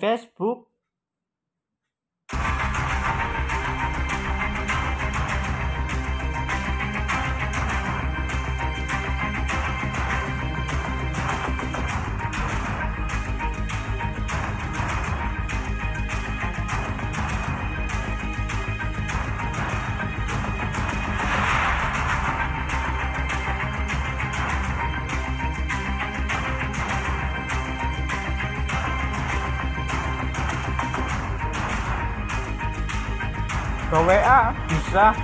manifest 可为啊，五十啊。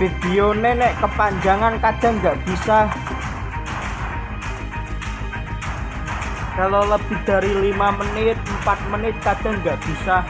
Video nenek kepanjangan kadang nggak bisa. Kalau lebih dari lima menit 4 menit kadang nggak bisa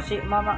だし、まあ、